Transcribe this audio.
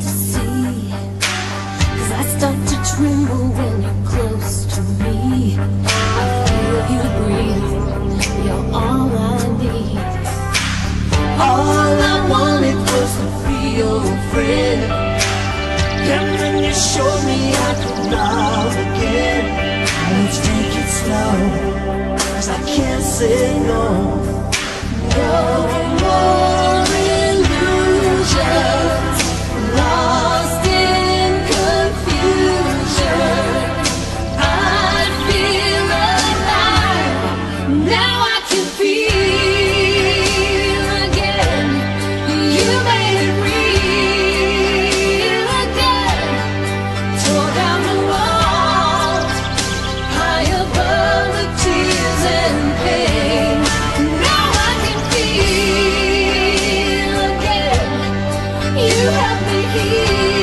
to see. Cause I start to tremble when you're close to me. I feel you breathe, you're all I need. All I wanted was to feel your friend. And when you showed me I could love again Let's take it slow. Cause I can't say no. here.